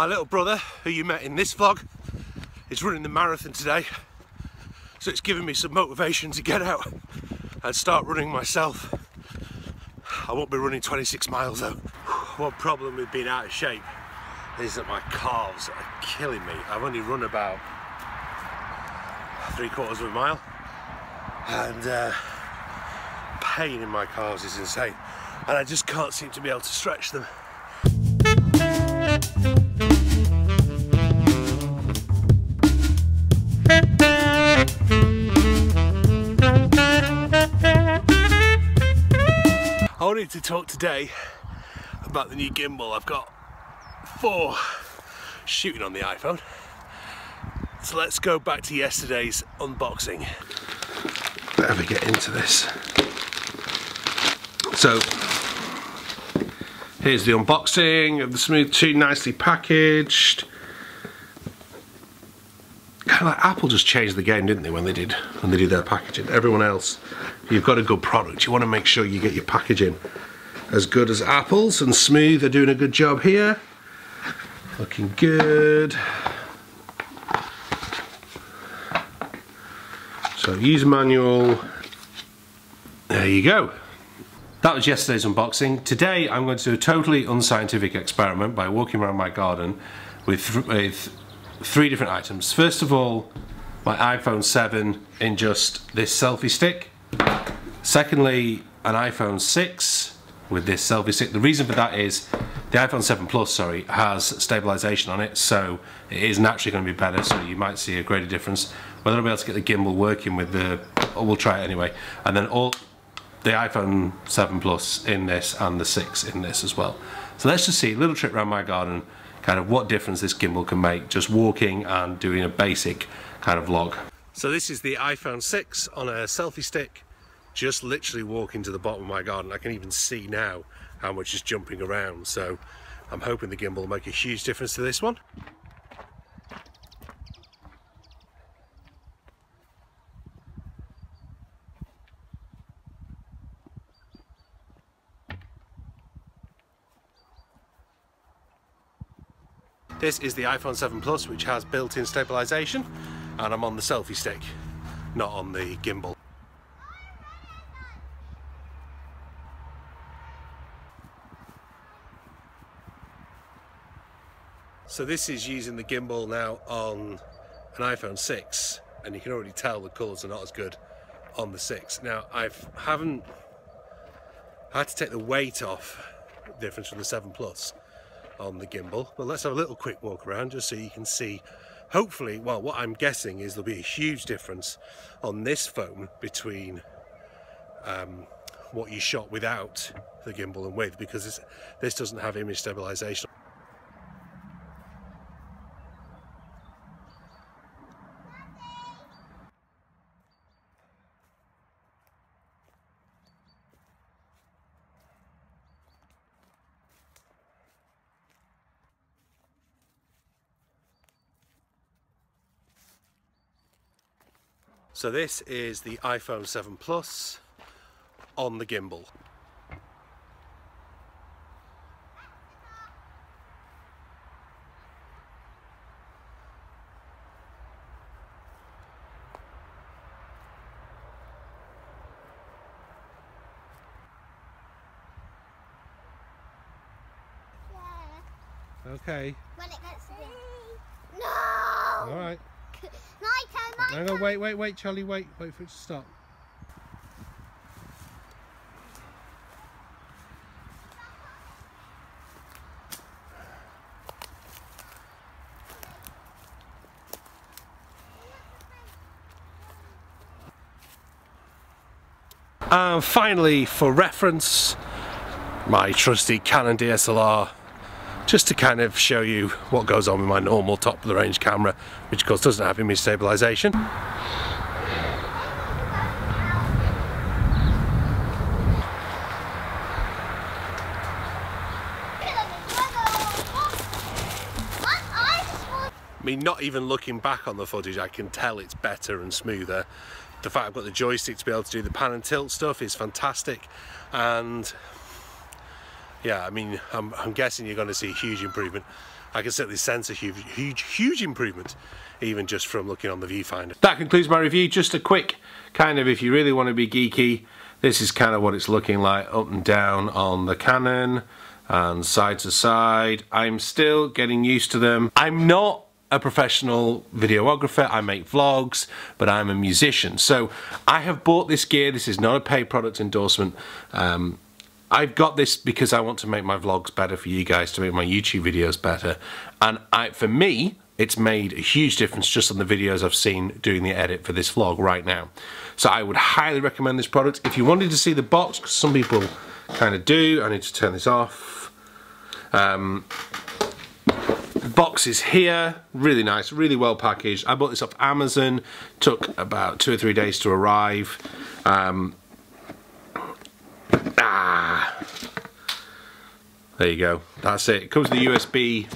My little brother, who you met in this vlog, is running the marathon today. So it's given me some motivation to get out and start running myself. I won't be running 26 miles though. One problem with being out of shape is that my calves are killing me. I've only run about three quarters of a mile and uh, pain in my calves is insane and I just can't seem to be able to stretch them. I wanted to talk today about the new gimbal I've got for shooting on the iPhone. So let's go back to yesterday's unboxing. Better get into this. So here's the unboxing of the Smooth 2 nicely packaged. Like Apple just changed the game, didn't they, when they did when they did their packaging. Everyone else, you've got a good product. You want to make sure you get your packaging as good as Apple's and Smooth are doing a good job here. Looking good. So use manual. There you go. That was yesterday's unboxing. Today I'm going to do a totally unscientific experiment by walking around my garden with, with three different items. First of all, my iPhone 7 in just this selfie stick. Secondly, an iPhone 6 with this selfie stick. The reason for that is the iPhone 7 Plus, sorry, has stabilization on it, so it is naturally going to be better, so you might see a greater difference. Whether I'll be able to get the gimbal working with the, oh, we'll try it anyway. And then all the iPhone 7 Plus in this and the 6 in this as well. So let's just see a little trip around my garden kind of what difference this gimbal can make just walking and doing a basic kind of vlog. So this is the iPhone 6 on a selfie stick just literally walking to the bottom of my garden. I can even see now how much is jumping around so I'm hoping the gimbal will make a huge difference to this one. This is the iPhone 7 Plus which has built-in stabilisation and I'm on the selfie stick, not on the gimbal. So this is using the gimbal now on an iPhone 6 and you can already tell the colours are not as good on the 6. Now I haven't had to take the weight off difference from the 7 Plus on the gimbal. But let's have a little quick walk around just so you can see hopefully, well what I'm guessing is there'll be a huge difference on this phone between um, what you shot without the gimbal and with because this, this doesn't have image stabilization. So this is the iPhone 7 Plus on the gimbal. Okay. When it gets to. No! All right. Nighttime, No, no, wait, wait, wait, Charlie, wait, wait for it to stop. And finally, for reference, my trusty Canon DSLR just to kind of show you what goes on with my normal top of the range camera which of course doesn't have image stabilization I mean, not even looking back on the footage, I can tell it's better and smoother. The fact I've got the joystick to be able to do the pan and tilt stuff is fantastic. And yeah, I mean, I'm, I'm guessing you're going to see a huge improvement I can certainly sense a huge, huge, huge improvement even just from looking on the viewfinder. That concludes my review. Just a quick kind of, if you really want to be geeky, this is kind of what it's looking like up and down on the Canon and side to side. I'm still getting used to them. I'm not a professional videographer, I make vlogs, but I'm a musician. So I have bought this gear, this is not a paid product endorsement. Um, I've got this because I want to make my vlogs better for you guys, to make my YouTube videos better. And I, for me, it's made a huge difference just on the videos I've seen doing the edit for this vlog right now. So I would highly recommend this product. If you wanted to see the box, because some people kind of do, I need to turn this off. Um, box is here, really nice, really well packaged. I bought this off Amazon, took about two or three days to arrive. Um, ah, there you go, that's it. It comes with the USB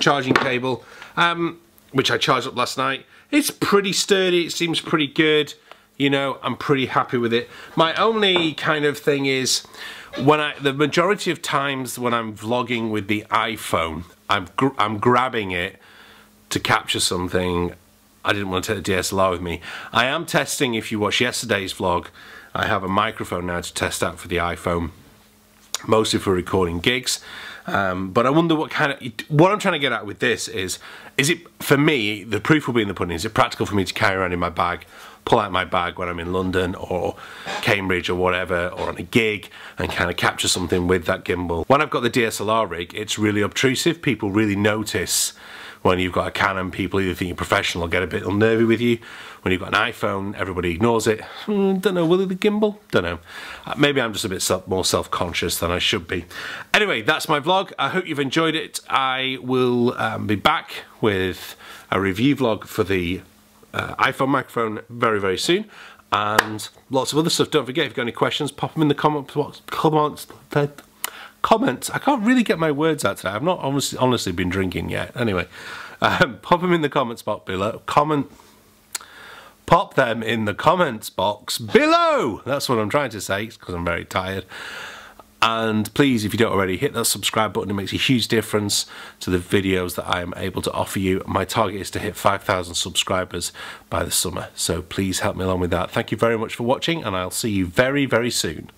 charging cable um, which I charged up last night. It's pretty sturdy, it seems pretty good. You know, I'm pretty happy with it. My only kind of thing is, when I the majority of times when I'm vlogging with the iPhone, I'm gr I'm grabbing it to capture something. I didn't want to take the DSLR with me. I am testing. If you watch yesterday's vlog, I have a microphone now to test out for the iPhone, mostly for recording gigs. Um, but I wonder what kind of what I'm trying to get at with this is is it for me the proof will be in the pudding. Is it practical for me to carry around in my bag, pull out my bag when I'm in London or Cambridge or whatever, or on a gig and kind of capture something with that gimbal? When I've got the DSLR rig, it's really obtrusive. People really notice when you've got a Canon, people either think you're professional or get a bit unnervy with you. When you've got an iPhone, everybody ignores it. Mm, don't know, will it the gimbal? Don't know. Uh, maybe I'm just a bit self more self-conscious than I should be. Anyway, that's my vlog. I hope you've enjoyed it. I will um, be back with a review vlog for the uh, iPhone microphone very, very soon and lots of other stuff. Don't forget, if you've got any questions, pop them in the comment box. Comments comments. I can't really get my words out today. I've not honestly, honestly been drinking yet. Anyway, um, pop them in the comments box below. Comment. Pop them in the comments box below. That's what I'm trying to say because I'm very tired. And please, if you don't already, hit that subscribe button. It makes a huge difference to the videos that I am able to offer you. My target is to hit 5,000 subscribers by the summer. So please help me along with that. Thank you very much for watching and I'll see you very, very soon.